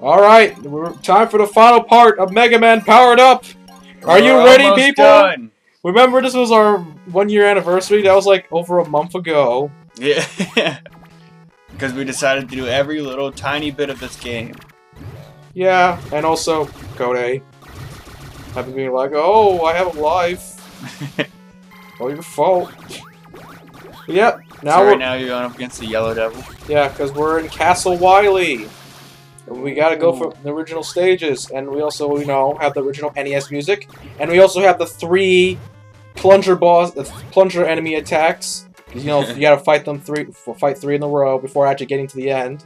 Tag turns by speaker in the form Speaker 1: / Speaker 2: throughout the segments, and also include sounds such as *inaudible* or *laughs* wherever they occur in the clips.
Speaker 1: All right, we're, time for the final part of Mega Man Powered Up. Are you
Speaker 2: We're
Speaker 1: ready, people?
Speaker 2: Done.
Speaker 1: Remember, this was our one year anniversary. That was like over a month ago.
Speaker 2: Yeah. *laughs* Because we decided to do every little tiny bit of this game.
Speaker 1: Yeah, and also Cody having been like, "Oh, I have a life." *laughs* oh, your fault. Yep. Now
Speaker 2: so
Speaker 1: we're
Speaker 2: right now you're going up against the Yellow Devil.
Speaker 1: yeah, because we're in Castle Wily. We gotta go for the original stages, and we also, you know, have the original NES music, and we also have the three plunger boss, the plunger enemy attacks. You know, *laughs* you gotta fight them three, fight three in a row before actually getting to the end.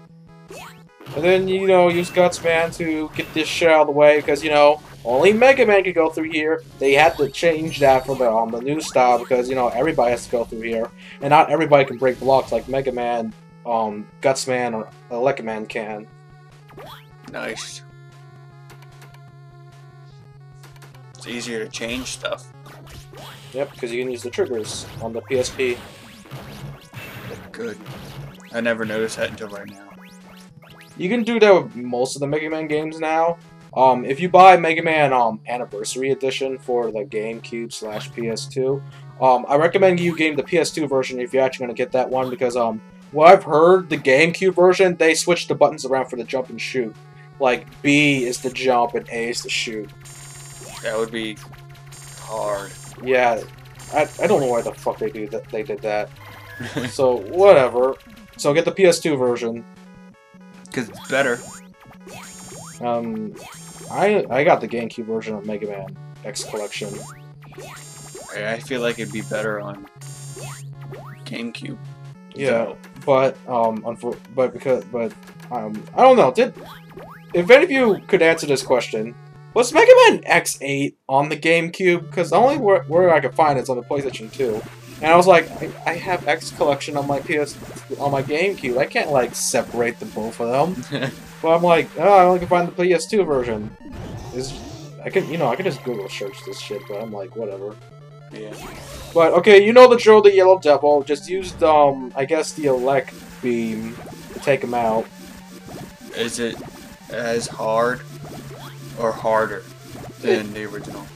Speaker 1: And then, you know, use Gutsman to get this shit out of the way, because, you know, only Mega Man could go through here. They had to change that for the, um, the new style, because, you know, everybody has to go through here. And not everybody can break blocks like Mega Man, um, Gutsman, or Electroman can.
Speaker 2: Nice. It's easier to change stuff.
Speaker 1: Yep, because you can use the triggers on the PSP.
Speaker 2: Good. I never noticed that until right now.
Speaker 1: You can do that with most of the Mega Man games now. Um, if you buy Mega Man um Anniversary Edition for the GameCube slash PS2, um, I recommend you getting the PS2 version if you're actually gonna get that one because um, what I've heard, the GameCube version they switched the buttons around for the jump and shoot. Like B is the jump and A is the shoot.
Speaker 2: That would be hard.
Speaker 1: Yeah, I, I don't know why the fuck they do that. They did that. *laughs* so whatever. So get the PS2 version.
Speaker 2: Because it's better.
Speaker 1: Um, I I got the GameCube version of Mega Man X Collection.
Speaker 2: I feel like it'd be better on GameCube.
Speaker 1: Yeah, but um, but because but um, I don't know. Did if any of you could answer this question, was Mega Man X8 on the GameCube? Because the only where, where I could find it's on the PlayStation 2. And I was like, I, I have X Collection on my PS on my GameCube. I can't like separate the both of them. *laughs* But I'm like, oh, I only can find the PS2 version. Is I can you know I can just Google search this shit, but I'm like whatever.
Speaker 2: yeah.
Speaker 1: But okay, you know the drill, the Yellow Devil. Just used um I guess the elect beam to take him out.
Speaker 2: Is it as hard or harder than the original?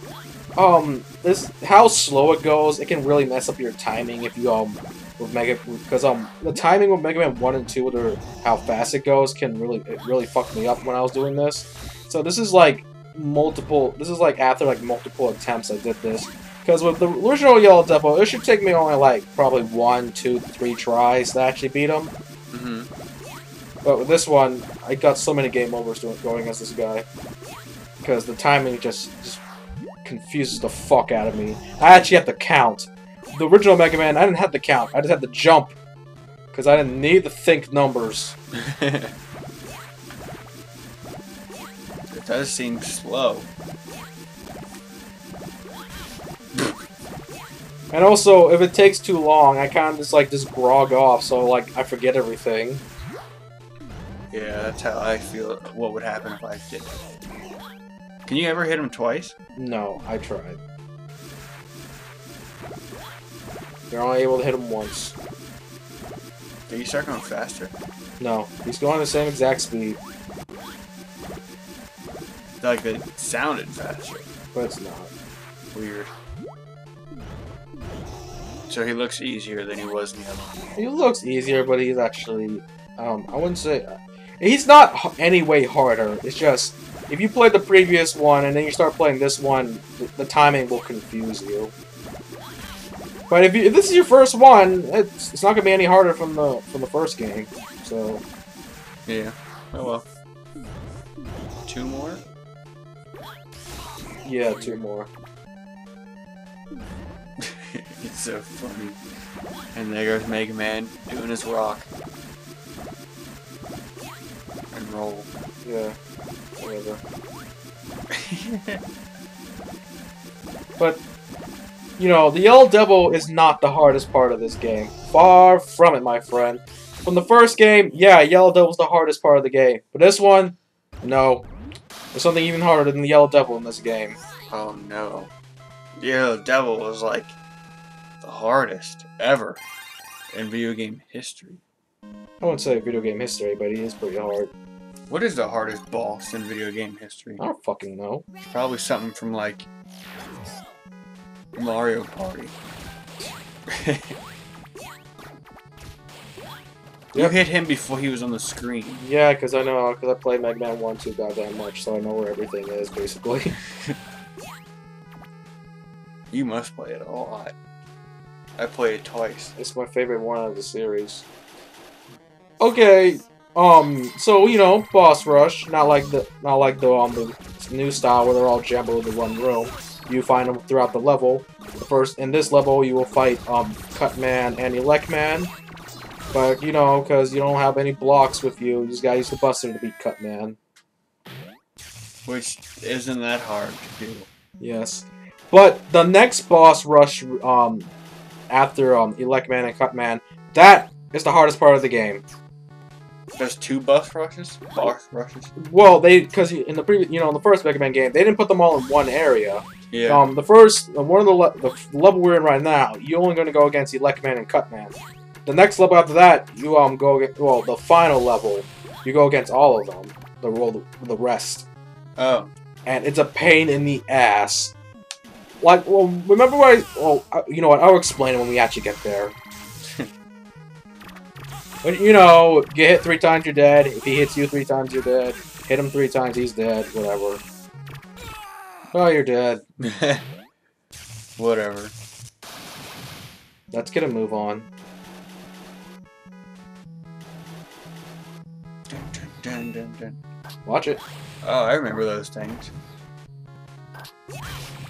Speaker 1: Um, this how slow it goes. It can really mess up your timing if you um with Mega because um the timing with Mega Man one and two with their, how fast it goes can really it really fucked me up when I was doing this. So this is like multiple. This is like after like multiple attempts I did this. Because with the original Yellow Devil, it should take me only like probably one, two, three tries to actually beat him.
Speaker 2: Mm-hmm.
Speaker 1: But with this one, I got so many game overs doing, going against this guy. Because the timing just, just confuses the fuck out of me. I actually have to count. The original Mega Man, I didn't have to count. I just had to jump. Because I didn't need to think numbers. *laughs*
Speaker 2: it does seem slow.
Speaker 1: And also, if it takes too long, I kind of just like just grog off, so like I forget everything.
Speaker 2: Yeah, that's how I feel. What would happen if I did? Can you ever hit him twice?
Speaker 1: No, I tried. You're only able to hit him once.
Speaker 2: Did you start going faster?
Speaker 1: No, he's going the same exact speed,
Speaker 2: Like it sounded faster.
Speaker 1: but it's not.
Speaker 2: Weird. So he looks easier than he was in the other one.
Speaker 1: He looks easier, but he's actually, um, I wouldn't say, he's not any way harder. It's just, if you play the previous one and then you start playing this one, the, the timing will confuse you. But if, you, if this is your first one, it's, it's not gonna be any harder from the from the first game. So
Speaker 2: Yeah. Oh well. Two more?
Speaker 1: yeah, two more. *laughs*
Speaker 2: it's so funny. And there goes Mega Man doing his rock. And roll.
Speaker 1: Yeah, whatever. *laughs* But you know, the Yellow Devil is not the hardest part of this game. Far from it, my friend. From the first game, yeah, Yellow Devil's the hardest part of the game. But this one, no. There's something even harder than the Yellow Devil in this game.
Speaker 2: Oh no. Yellow Devil was like the hardest ever in video game history.
Speaker 1: I wouldn't say video game history, but he is pretty hard.
Speaker 2: What is the hardest boss in video game history?
Speaker 1: I don't fucking know.
Speaker 2: Probably something from like Mario Party. *laughs* you
Speaker 1: Yep.
Speaker 2: hit him before he was on the screen.
Speaker 1: Yeah, because I know, because I played Mega Man 1 too goddamn much, so I know where everything is, basically. *laughs*
Speaker 2: You must play it a lot. I played it twice.
Speaker 1: it's my favorite one of the series. Okay, um, so, you know, boss rush, not like the, not like the, um, the new style where they're all jumbled in one room. You find them throughout the level. First, in this level, you will fight, um, Cutman and Electman. But, you know, because you don't have any blocks with you, you just gotta use the Buster to beat Cutman.
Speaker 2: Which isn't that hard to do.
Speaker 1: Yes. But the next boss rush um after um Electman and Cutman, that is the hardest part of the game.
Speaker 2: There's two bus rushes? Boss rushes?
Speaker 1: Well, they because in the previous you know in the first Mega Man game, they didn't put them all in one area.
Speaker 2: Yeah.
Speaker 1: Um the first one of the, le the level we're in right now, you're only going to go against Electman and Cutman. The next level after that, you um go against, well the final level, you go against all of them. The roll the, rest.
Speaker 2: oh.
Speaker 1: and it's a pain in the ass. Like, well, remember why? I, well, you know what, I'll explain it when we actually get there. But, you know, get hit three times, you're dead. If he hits you three times, you're dead. Hit him three times, he's dead, whatever. Oh, you're dead. *laughs*
Speaker 2: Whatever.
Speaker 1: Let's get a move on.
Speaker 2: Dun, dun, dun.
Speaker 1: Watch it.
Speaker 2: Oh, I remember those things.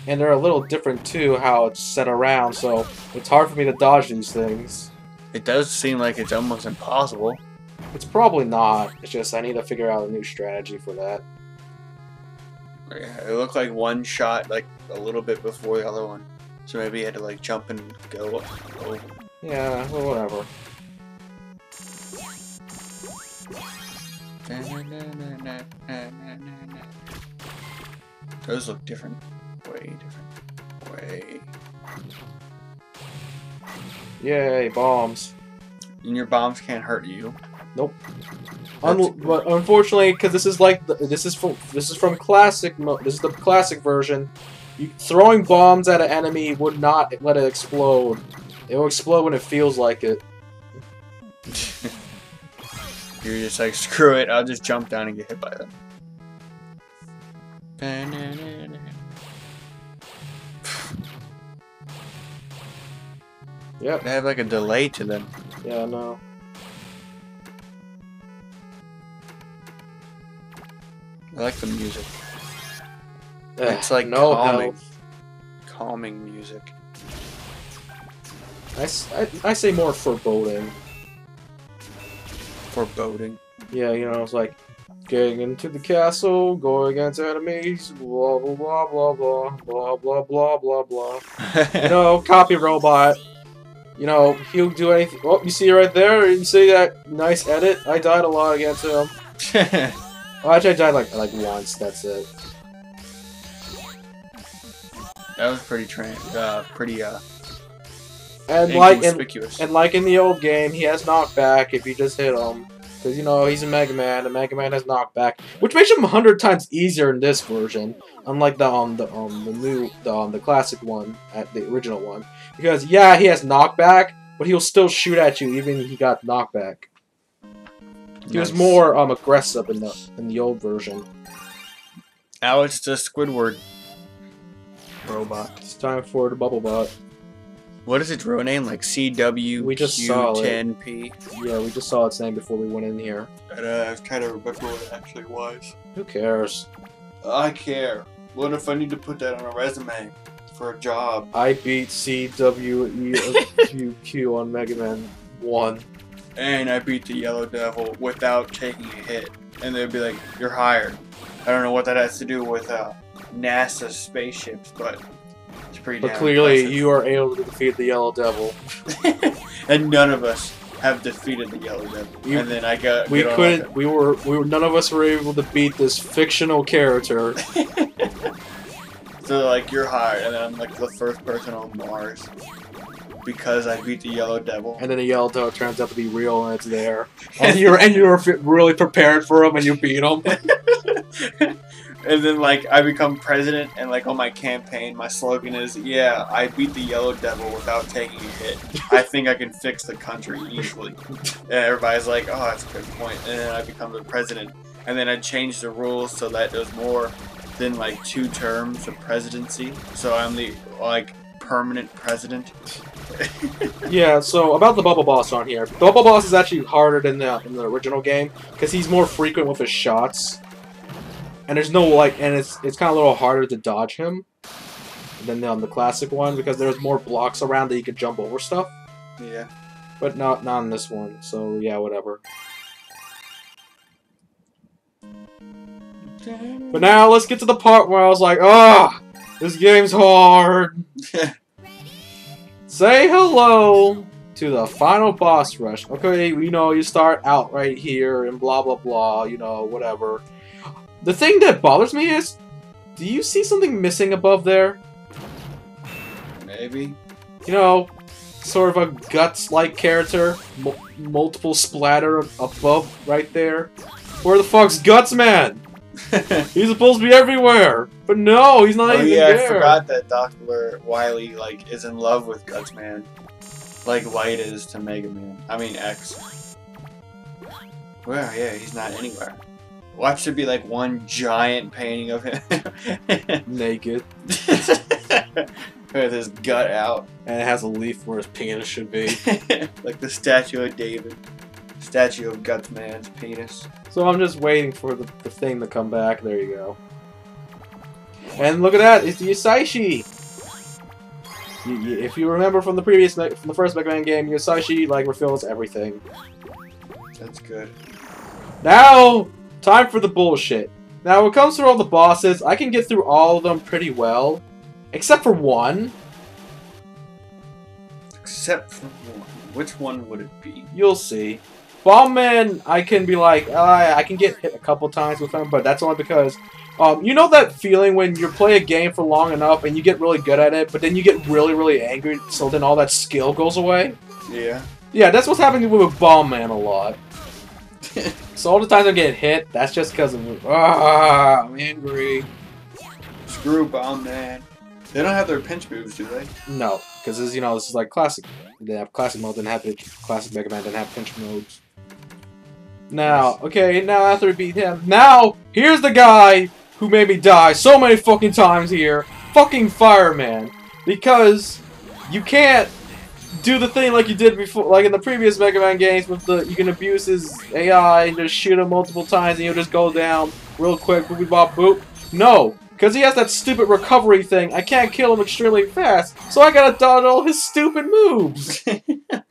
Speaker 1: And they're a little different, too, how it's set around, so it's hard for me to dodge these things.
Speaker 2: It does seem like it's almost impossible.
Speaker 1: It's probably not. It's just I need to figure out a new strategy for that.
Speaker 2: Yeah, It looked like one shot like a little bit before the other one. So maybe you had to like jump and go. go.
Speaker 1: Yeah, well, whatever.
Speaker 2: Those look different. Way different. Way.
Speaker 1: Yay, bombs.
Speaker 2: And your bombs can't hurt you.
Speaker 1: Nope.
Speaker 2: Un-
Speaker 1: but unfortunately, because this is like the, this is from this is from classic mo- this is the classic version. You, throwing bombs at an enemy would not let it explode. It will explode when it feels like it. *laughs*
Speaker 2: You're just like, screw it, I'll just jump down and get hit by them.
Speaker 1: Yep.
Speaker 2: They have like a delay to them.
Speaker 1: Yeah. No.
Speaker 2: I like the music.
Speaker 1: Eh,
Speaker 2: It's like
Speaker 1: no
Speaker 2: calming.
Speaker 1: health.
Speaker 2: Calming music.
Speaker 1: I I say more foreboding.
Speaker 2: Foreboding.
Speaker 1: Yeah, you know, it's like getting into the castle, going against enemies, blah blah blah blah blah blah blah blah blah blah. *laughs* You know, copy robot. You know, he'll do anything. Oh, you see right there? You see that nice edit? I died a lot against him. *laughs* Oh, actually, I died like like once. That's it.
Speaker 2: that was pretty uh, pretty uh,
Speaker 1: And like in, and like in the old game, he has knockback if you just hit him. Because you know he's a Mega Man, and Mega Man has knockback, which makes him a hundred times easier in this version, unlike the um the um the new the um the classic one at the original one. Because yeah, he has knockback, but he'll still shoot at you even if he got knockback. He was more um aggressive in the in the old version.
Speaker 2: Now it's the Squidward robot.
Speaker 1: It's time for the Bubblebot.
Speaker 2: What is its real name? Like CW
Speaker 1: We just saw it.
Speaker 2: 10P.
Speaker 1: Yeah, we just saw its name before we went in here.
Speaker 2: But, uh, I was trying to remember what it actually was.
Speaker 1: Who cares?
Speaker 2: I care. What if I need to put that on a resume for a job?
Speaker 1: I beat CWEQ on Mega Man 1.
Speaker 2: And I beat the Yellow Devil without taking a hit. And they'd be like, you're hired. I don't know what that has to do with uh, NASA spaceships, but it's pretty
Speaker 1: But clearly,
Speaker 2: impressive.
Speaker 1: you are able to defeat the Yellow Devil. *laughs*
Speaker 2: and none of us have defeated the Yellow Devil.
Speaker 1: You-
Speaker 2: and then I got
Speaker 1: We couldn't. We were. We were. None of us were able to beat this fictional character. *laughs*
Speaker 2: So like you're hired, and then I'm like the first person on Mars. because I beat the Yellow Devil.
Speaker 1: And then the yellow devil turns out to be real and it's there. *laughs* And you're and you're really prepared for him and you beat him. *laughs*
Speaker 2: and then like I become president and like on my campaign my slogan is yeah I beat the yellow devil without taking a hit I think I can fix the country easily *laughs* and everybody's like oh that's a good point." point and then I become the president and then I change the rules so that there's more than like two terms of presidency so I'm the like permanent president *laughs*
Speaker 1: Yeah, so about the bubble boss on here. The bubble boss is actually harder than the in the original game because he's more frequent with his shots, and there's no like, and it's it's kind of a little harder to dodge him than on the classic one because there's more blocks around that you can jump over stuff,
Speaker 2: yeah
Speaker 1: but not not in this one. So yeah, whatever. But now let's get to the part where I was like, ah, this game's hard. *laughs* Say hello to the final boss rush. Okay, you know, you start out right here and blah blah blah, you know, whatever. The thing that bothers me is, do you see something missing above there?
Speaker 2: maybe
Speaker 1: You know, sort of a guts-like character, mul multiple splatter above right there. Where the fuck's Guts Man? *laughs* He's supposed to be everywhere, but no, he's not
Speaker 2: oh
Speaker 1: even
Speaker 2: yeah,
Speaker 1: there.
Speaker 2: I forgot that Doctor Wily like is in love with Guts Man, like Light is to Mega Man. I mean X. Well, yeah, he's not anywhere. Watch there be like one giant painting of him *laughs*
Speaker 1: Naked, *laughs*
Speaker 2: with his gut out,
Speaker 1: and it has a leaf where his penis should be.
Speaker 2: like the statue of David, statue of Guts Man's penis.
Speaker 1: So I'm just waiting for the, the thing to come back. There you go. And look at that, it's the Yashichi! If you remember from the previous, from the first Mega Man game, Yashichi, like, refills everything.
Speaker 2: That's good.
Speaker 1: Now, time for the bullshit. Now, when it comes to all the bosses, I can get through all of them pretty well. Except for one.
Speaker 2: Except for one. Which one would it be?
Speaker 1: You'll see. Bomb Man, I can be like, uh, I can get hit a couple times with him, but that's only because, um, you know that feeling when you play a game for long enough and you get really good at it, but then you get really, really angry, so then all that skill goes away?
Speaker 2: Yeah.
Speaker 1: Yeah, that's what's happening with Bomb Man a lot. *laughs* So all the times I'm getting hit, that's just because of, ah, I'm angry.
Speaker 2: Screw Bomb Man. They don't have their pinch moves, do they?
Speaker 1: No, because this, you know, this is like classic. They have classic mode, didn't have pinch, classic Mega Man didn't have pinch modes. Now, okay, now after we beat him, now here's the guy who made me die so many fucking times here, fucking Fireman, because you can't do the thing like you did before, like in the previous Mega Man games, with the you can abuse his AI and just shoot him multiple times and he'll just go down real quick, boop bop boop. No, because he has that stupid recovery thing, I can't kill him extremely fast, so I gotta dodge all his stupid moves.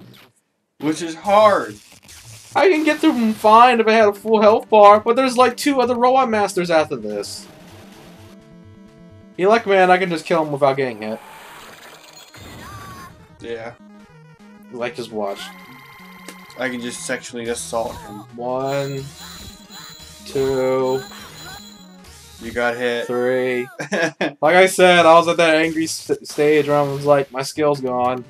Speaker 1: *laughs*
Speaker 2: Which is hard.
Speaker 1: I can get through them fine if I had a full health bar, but there's like two other Robot Masters after this. Elect Man, I can just kill him without getting hit.
Speaker 2: Yeah.
Speaker 1: Like, just watch.
Speaker 2: I can just sexually assault him.
Speaker 1: One, two,
Speaker 2: You got hit.
Speaker 1: three. *laughs* Like I said, I was at that angry st stage where I was like, my skill's gone.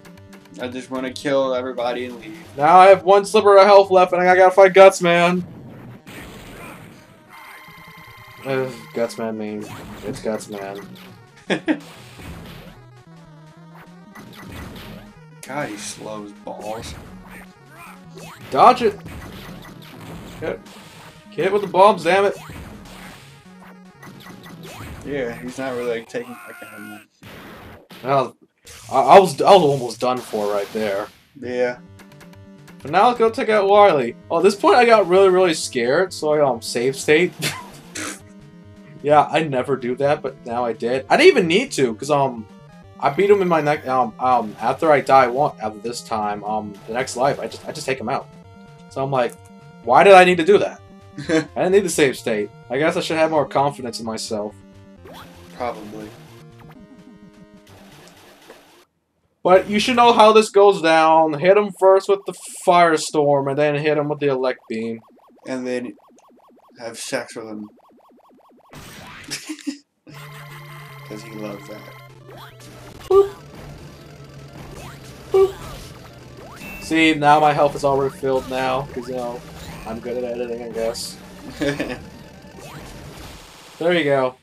Speaker 2: I just want to kill everybody and leave.
Speaker 1: Now I have one sliver of health left, and I gotta fight Guts Man. Guts Man mean. It's Guts Man. *laughs*
Speaker 2: God, he slows balls.
Speaker 1: Dodge it! Get, get hit with the bombs, damn it!
Speaker 2: Yeah, he's not really like taking like a him.
Speaker 1: Well, I, I was I was almost done for right there.
Speaker 2: Yeah.
Speaker 1: But now let's go take out Wily. Oh, at this point I got really really scared, so I um save state. *laughs* yeah, I never do that, but now I did. I didn't even need to, cause um I beat him in my next um um after I die one after this time um the next life I just I just take him out. So I'm like, why did I need to do that? *laughs* I didn't need the save state. I guess I should have more confidence in myself.
Speaker 2: Probably.
Speaker 1: But you should know how this goes down. Hit him first with the firestorm, and then hit him with the elect beam.
Speaker 2: And then have sex with him. *laughs* Because he loves that.
Speaker 1: Boop. See, now my health is all refilled now, because, you know, I'm good at editing, I guess. *laughs* There you go.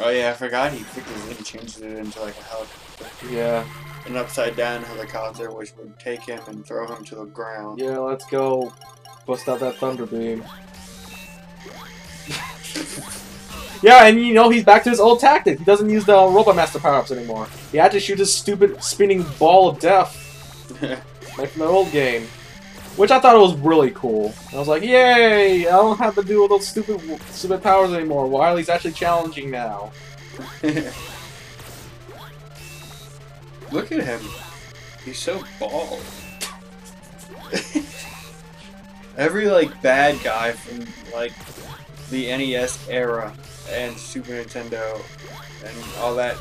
Speaker 2: Oh yeah, I forgot he freaking changed it into like a helicopter.
Speaker 1: Yeah.
Speaker 2: An upside down helicopter which would take him and throw him to the ground.
Speaker 1: Yeah, let's go bust out that thunder beam. *laughs* yeah, and you know, he's back to his old tactic. He doesn't use the Robot Master power-ups anymore. He had to shoot his stupid spinning ball of death, *laughs* like from the old game. Which I thought it was really cool. I was like, yay! I don't have to do all those stupid stupid powers anymore. Wily's actually challenging now. *laughs*
Speaker 2: Look at him. He's so bald. *laughs* Every like bad guy from like the NES era and Super Nintendo and all that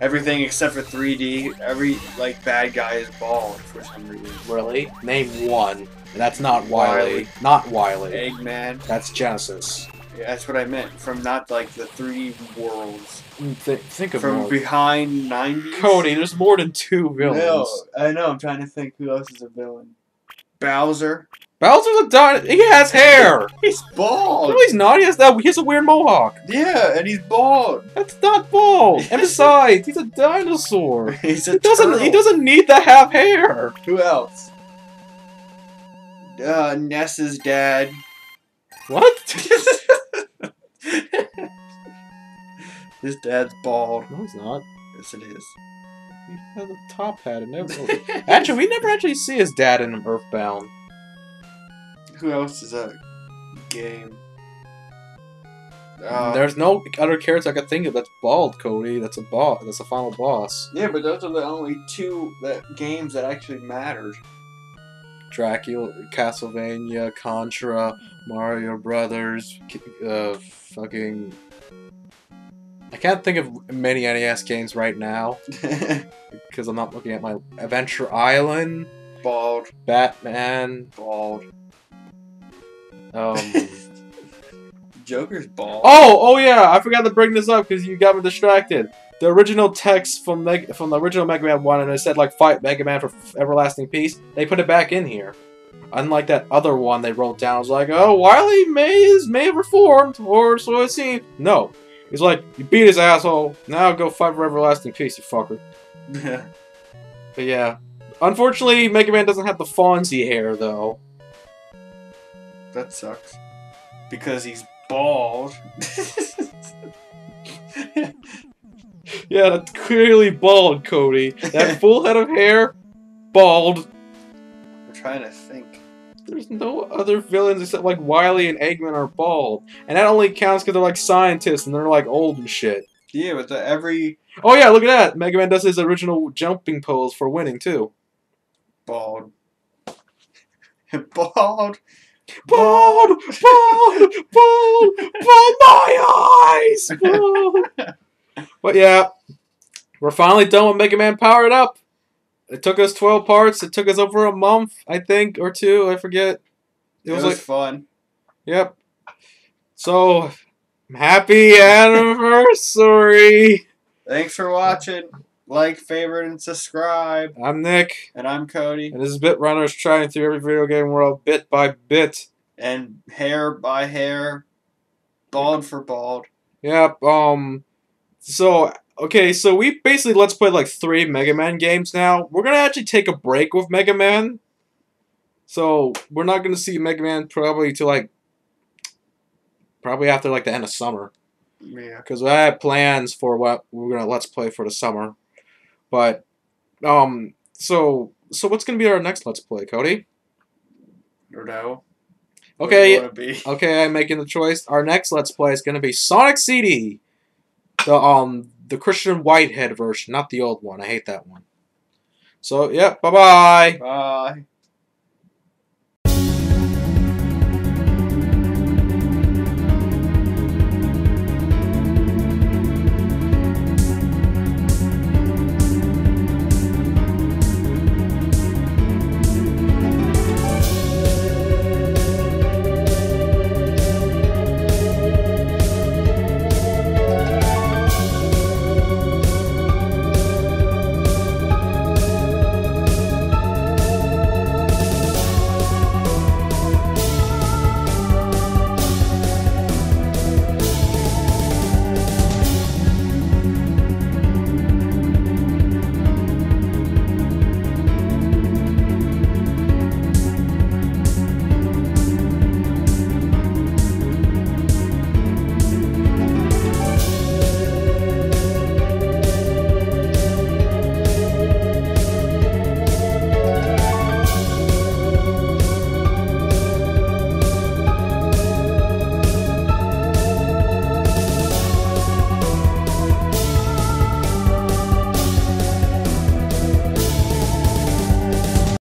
Speaker 2: everything except for 3D, every like bad guy is bald for some reason.
Speaker 1: Really? Name one. That's not Wily.
Speaker 2: Wily.
Speaker 1: Not Wily.
Speaker 2: Eggman.
Speaker 1: That's Genesis.
Speaker 2: Yeah, that's what I meant. From not like the 3D worlds.
Speaker 1: Mm, Th think of
Speaker 2: From
Speaker 1: more.
Speaker 2: behind 90s.
Speaker 1: Cody, there's more than two villains.
Speaker 2: No, I know. I'm trying to think who else is a villain. Bowser.
Speaker 1: Bowser's a di- He has hair.
Speaker 2: He's bald.
Speaker 1: No, he's not. He has that. He has a weird mohawk.
Speaker 2: Yeah, and he's bald.
Speaker 1: That's not bald. *laughs* And besides, he's a dinosaur.
Speaker 2: He's a
Speaker 1: He doesn't. He doesn't need to have hair.
Speaker 2: Who else? Uh, Ness's dad.
Speaker 1: What? *laughs*
Speaker 2: His dad's bald.
Speaker 1: no, he's not.
Speaker 2: Yes, it is.
Speaker 1: He has a top hat and everything. actually, we never actually see his dad in Earthbound.
Speaker 2: Who else is a game? Uh,
Speaker 1: There's no other character I could think of that's bald, Cody. That's a boss. That's a final boss.
Speaker 2: yeah, but those are the only two that games that actually mattered.
Speaker 1: Dracula, Castlevania, Contra, Mario Brothers, uh, fucking. I can't think of many NES games right now *laughs* because I'm not looking at my Adventure Island,
Speaker 2: bald,
Speaker 1: Batman.
Speaker 2: bald.
Speaker 1: Um. *laughs*
Speaker 2: Joker's bald.
Speaker 1: oh, oh yeah! I forgot to bring this up because you got me distracted. The original text from Meg- from the original Mega Man One, and it said like "Fight Mega Man for everlasting peace." They put it back in here. Unlike that other one they wrote down, it was like, "Oh, Wily may is may have reformed, or so it seems." No, he's like, "You beat his asshole. Now go fight for everlasting peace, you fucker." Yeah. But yeah, unfortunately, Mega Man doesn't have the Fonzie hair though.
Speaker 2: that sucks. Because he's bald. *laughs* *laughs*
Speaker 1: Yeah, that's clearly bald, Cody. That *laughs* full head of hair, bald.
Speaker 2: I'm trying to think.
Speaker 1: There's no other villains except like Wily and Eggman are bald, and that only counts because they're like scientists and they're like old and shit.
Speaker 2: Yeah, but the every
Speaker 1: Oh yeah, look at that! Mega Man does his original jumping pose for winning too.
Speaker 2: bald. *laughs* bald.
Speaker 1: Bald, bald, bald, bald, my eyes. *laughs* Bald. But yeah, we're finally done with Mega Man Powered Up. It took us 12 parts. It took us over a month, I think, or two. I forget.
Speaker 2: It was, like fun.
Speaker 1: Yep. So, happy anniversary!
Speaker 2: Thanks for watching. Like, favorite, and subscribe.
Speaker 1: I'm Nick,
Speaker 2: And I'm Cody.
Speaker 1: and this is Bit Runners trying through every video game world bit by bit.
Speaker 2: And hair by hair, bald for bald.
Speaker 1: Yep. Um. So okay, so we basically let's play like three Mega Man games now. We're gonna actually take a break with Mega Man. So we're not gonna see Mega Man probably to like probably after like the end of summer.
Speaker 2: Yeah.
Speaker 1: because I have plans for what we're gonna let's play for the summer. But um, so so what's gonna be our next let's play, Cody?
Speaker 2: No.
Speaker 1: Okay,
Speaker 2: you wanna be?
Speaker 1: okay, I'm making the choice. Our next let's play is gonna be Sonic CD, the um the Christian Whitehead version, not the old one. I hate that one. So yeah, bye bye.
Speaker 2: Bye.